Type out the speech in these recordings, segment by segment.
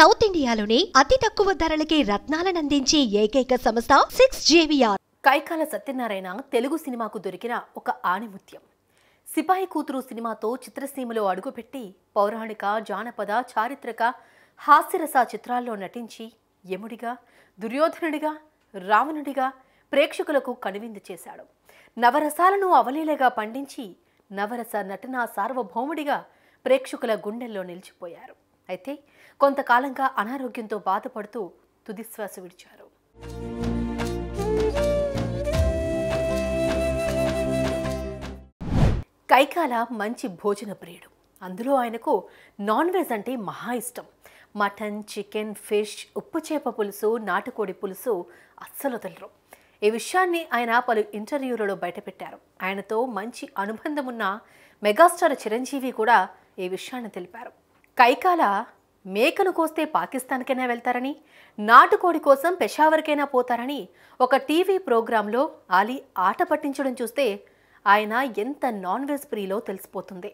South ఇండియాలోనే అతి తక్కువ ధరలకి రత్నాలనందించే ఏకైక సంస్థ సిక్స్ జేవిఆర్. కైకాల సత్యనారాయణ తెలుగు సినిమాకు దొరికిన ఒక ఆణిముత్యం. సిపాయి కూతురు సినిమాతో చిత్రసీమలో అడుగుపెట్టి పౌరాణిక జానపద చారిత్రక హాస్యరస చిత్రాల్లో నటించి యముడిగా దుర్యోధనుడిగా రావణుడిగా ప్రేక్షకులకు కనువిందు చేశాడు. నవరసాలను అవలీలగా పండించి నవరస నటనా సార్వభౌముడిగా ప్రేక్షకుల గుండెల్లో నిలిచిపోయారు. అయితే కొంతకాలంగా అనారోగ్యంతో బాధపడుతూ తుదిశ్వాస విడిచారు. కైకాల మంచి భోజన ప్రియుడు. అందులో ఆయనకు నాన్ వెజ్ అంటే మహా ఇష్టం. మటన్ చికెన్ ఫిష్ ఉప్పు చేప పులుసు నాటుకోడి పులుసు అస్సలు వదలరు. ఈ విషయాన్ని ఆయన పలు ఇంటర్వ్యూలలో బయటపెట్టారు. ఆయనతో మంచి అనుబంధం ఉన్న మెగాస్టార్ చిరంజీవి కూడా ఈ విషయాన్ని తెలిపారు. కైకాల మేకను కోస్తే పాకిస్తాన్కైనా వెళ్తారని నాటుకోడి కోసం పెషావర్కైనా పోతారని ఒక టీవీ ప్రోగ్రాంలో ఆలీ ఆట పట్టించడం చూస్తే ఆయన ఎంత నాన్ వెజ్ ప్రియులో తెలిసిపోతుంది.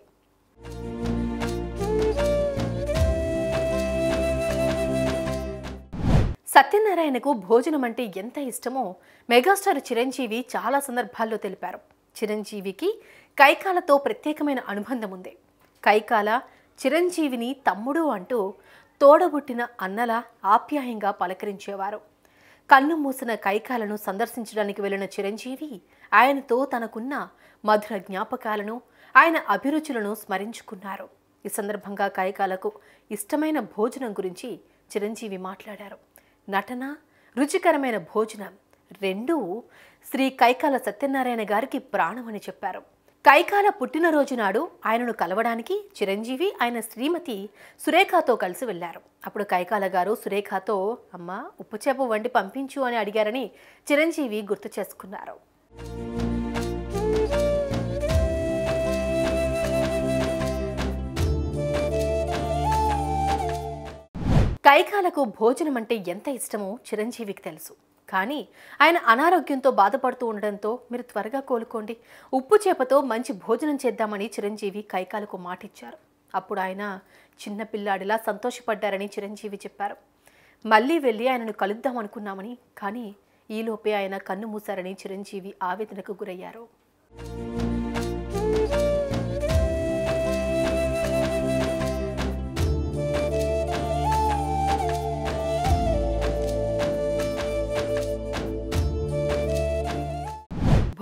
సత్యనారాయణకు భోజనం అంటే ఎంత ఇష్టమో మెగాస్టార్ చిరంజీవి చాలా సందర్భాల్లో తెలిపారు. చిరంజీవికి కైకాలతో ప్రత్యేకమైన అనుబంధం ఉంది. కైకాల చిరంజీవిని తమ్ముడు అంటూ తోడబుట్టిన అన్నలా ఆప్యాయంగా పలకరించేవారు. కన్ను మూసిన కైకాలను సందర్శించడానికి వెళ్ళిన చిరంజీవి ఆయనతో తనకున్న మధుర జ్ఞాపకాలను ఆయన అభిరుచులను స్మరించుకున్నారు. ఈ సందర్భంగా కైకాలకు ఇష్టమైన భోజనం గురించి చిరంజీవి మాట్లాడారు. నటన రుచికరమైన భోజనం రెండూ శ్రీ కైకాల సత్యనారాయణ గారికి ప్రాణమని చెప్పారు. కైకాల పుట్టినరోజు నాడు ఆయనను కలవడానికి చిరంజీవి ఆయన శ్రీమతి సురేఖతో కలిసి వెళ్ళారు అప్పుడు కైకాల గారు సురేఖతో అమ్మ ఉప్పుచేప వండి పంపించు అని అడిగారని చిరంజీవి గుర్తు చేసుకున్నారు. కైకాలకు భోజనం అంటే ఎంత ఇష్టమో చిరంజీవికి తెలుసు. కానీ ఆయన అనారోగ్యంతో బాధపడుతూ ఉండడంతో మీరు త్వరగా కోలుకోండి. ఉప్పు చేపతో మంచి భోజనం చేద్దామని చిరంజీవి కైకాలకు మాటిచ్చారు. అప్పుడు ఆయన చిన్నపిల్లాడిలా సంతోషపడ్డారని చిరంజీవి చెప్పారు. మళ్ళీ వెళ్ళి ఆయనను కలుద్దాం అనుకున్నామని కానీ ఈలోపే ఆయన కన్ను మూశారని చిరంజీవి ఆవేదనకు గురయ్యారు.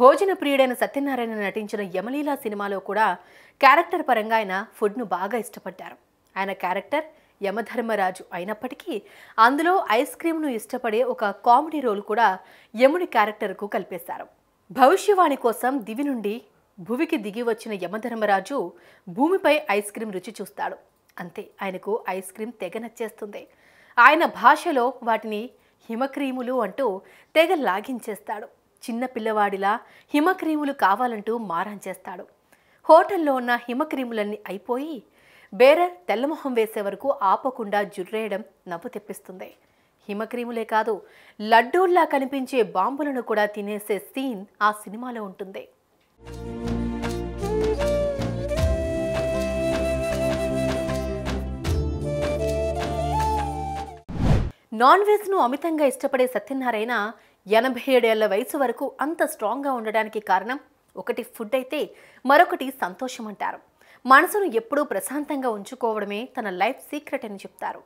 భోజన ప్రియుడైన సత్యనారాయణ నటించిన యమలీల సినిమాలో కూడా క్యారెక్టర్ పరంగా ఆయన ఫుడ్ను బాగా ఇష్టపడ్డారు. ఆయన క్యారెక్టర్ యమధర్మరాజు అయినప్పటికీ అందులో ఐస్ క్రీమ్ను ఇష్టపడే ఒక కామెడీ రోల్ కూడా యముడి క్యారెక్టర్కు కల్పేశారు. భవిష్యవాణి కోసం దివి నుండి భువికి దిగి వచ్చిన యమధర్మరాజు భూమిపై ఐస్ క్రీమ్ రుచి చూస్తాడు. అంతే ఆయనకు ఐస్ క్రీమ్ తెగ నచ్చేస్తుంది. ఆయన భాషలో వాటిని హిమక్రీములు అంటూ తెగ లాగించేస్తాడు. చిన్న పిల్లవాడిలా హిమక్రీములు కావాలంటూ మారం చేస్తాడు. హోటల్లో ఉన్న హిమక్రీములన్నీ అయిపోయి బేరర్ తెల్లమొహం వేసే వరకు ఆపకుండా జుర్రేయడం నవ్వు తెప్పిస్తుంది. హిమక్రీములే కాదు లడ్డూల్లా కనిపించే బాంబులను కూడా తినేసే సీన్ ఆ సినిమాలో ఉంటుంది. నాన్ వెజ్ను అమితంగా ఇష్టపడే సత్యనారాయణ ఎనభై ఏడేళ్ళ వయసు వరకు అంత స్ట్రాంగ్గా ఉండడానికి కారణం ఒకటి ఫుడ్ అయితే మరొకటి సంతోషం అంటారు. మనసును ఎప్పుడూ ప్రశాంతంగా ఉంచుకోవడమే తన లైఫ్ సీక్రెట్ అని చెప్తారు.